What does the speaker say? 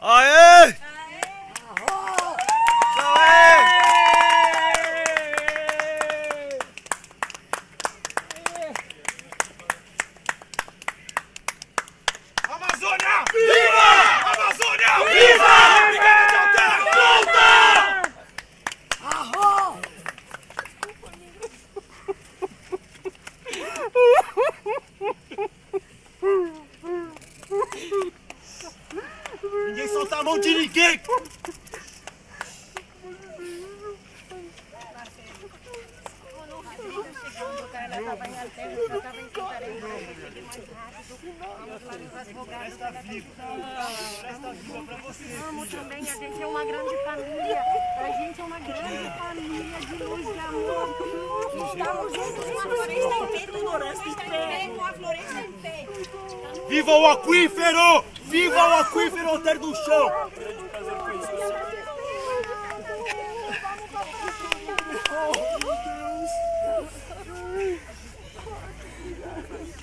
Hayır! Ninguém solta a mão de ninguém! Amo também, a gente é uma grande família. A gente é uma grande família de luz, de amor. Estamos juntos com a floresta em pé, floresta em pé. Com a floresta em pé. Viva o aquífero! Viva o aquífero Alter do chão!